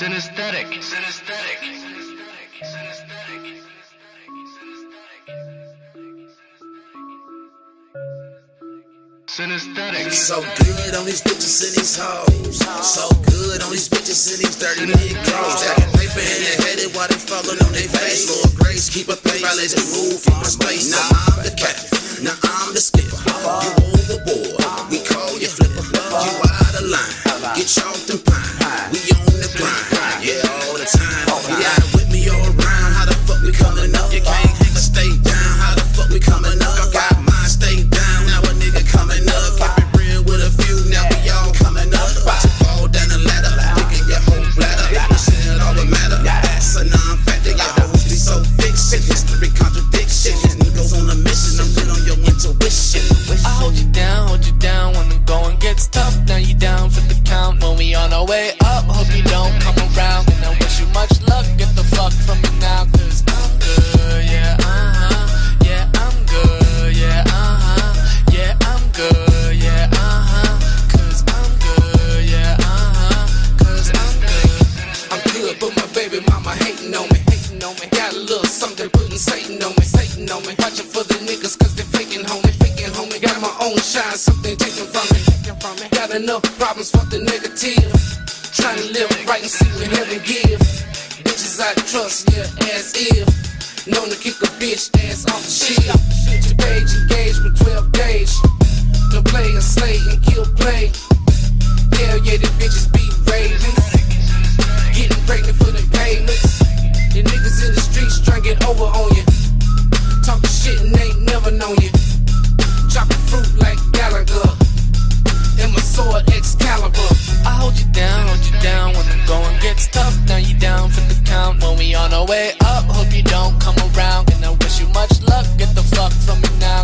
Synesthetic. Synesthetic. Synesthetic. Synesthetic. So good on these bitches and these hoes. So good on these bitches and these dirty niggas. Stacking paper in their headed while they falling on their face. Lord Grace, keep a pace. Violate the rule for my space. Now I'm the captain. Now I'm the skipper. You overboard. We call you flipper. You out of line. Get chalked and pine. Way up. Hope you don't come around. And I wish you much luck. Get the fuck from me now, cause I'm good, yeah, uh huh. Yeah, I'm good, yeah, uh huh. Yeah, I'm good, yeah, uh huh. I'm good, yeah, uh huh. I'm good. I'm good, but my baby mama hating on me. Got a little something putting Satan on me. Satan for the niggas cause they faking. Faking homie. Got my own shine, something taken from me. Got enough problems, fuck the negative. Trying to live right and see what heaven give. Bitches I trust, yeah, as if. Known to kick a bitch ass off the shit. Tupaige engagement, 12 days. To play and slay and kill play. Hell yeah, the bitches be ravens. Getting pregnant for the payments. The niggas in the streets trying to get over on you. Talking shit and ain't never known you. on our way up, hope you don't come around. And I wish you much luck, get the fuck from me now.